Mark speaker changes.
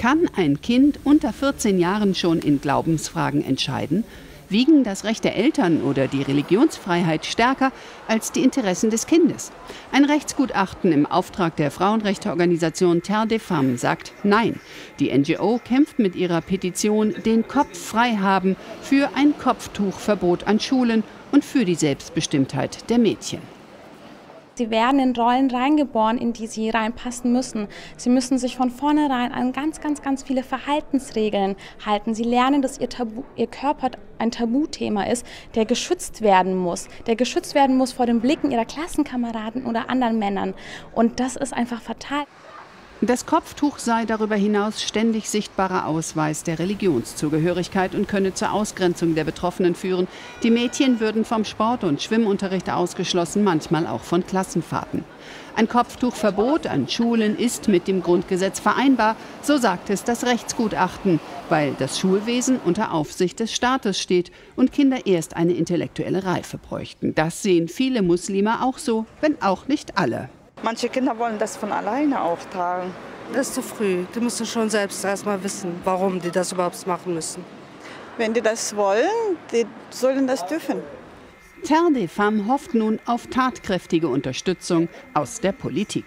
Speaker 1: Kann ein Kind unter 14 Jahren schon in Glaubensfragen entscheiden? Wiegen das Recht der Eltern oder die Religionsfreiheit stärker als die Interessen des Kindes? Ein Rechtsgutachten im Auftrag der Frauenrechteorganisation Terre des Femmes sagt Nein. Die NGO kämpft mit ihrer Petition Den Kopf frei haben für ein Kopftuchverbot an Schulen und für die Selbstbestimmtheit der Mädchen.
Speaker 2: Sie werden in Rollen reingeboren, in die sie reinpassen müssen. Sie müssen sich von vornherein an ganz, ganz, ganz viele Verhaltensregeln halten. Sie lernen, dass ihr, Tabu, ihr Körper ein Tabuthema ist, der geschützt werden muss. Der geschützt werden muss vor den Blicken ihrer Klassenkameraden oder anderen Männern. Und das ist einfach fatal.
Speaker 1: Das Kopftuch sei darüber hinaus ständig sichtbarer Ausweis der Religionszugehörigkeit und könne zur Ausgrenzung der Betroffenen führen. Die Mädchen würden vom Sport- und Schwimmunterricht ausgeschlossen, manchmal auch von Klassenfahrten. Ein Kopftuchverbot an Schulen ist mit dem Grundgesetz vereinbar, so sagt es das Rechtsgutachten, weil das Schulwesen unter Aufsicht des Staates steht und Kinder erst eine intellektuelle Reife bräuchten. Das sehen viele Muslime auch so, wenn auch nicht alle.
Speaker 3: Manche Kinder wollen das von alleine auch tragen.
Speaker 4: Das ist zu früh. Die müssen schon selbst erst mal wissen, warum die das überhaupt machen müssen.
Speaker 3: Wenn die das wollen, die sollen das dürfen.
Speaker 1: Terre des Femmes hofft nun auf tatkräftige Unterstützung aus der Politik.